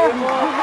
Valeu!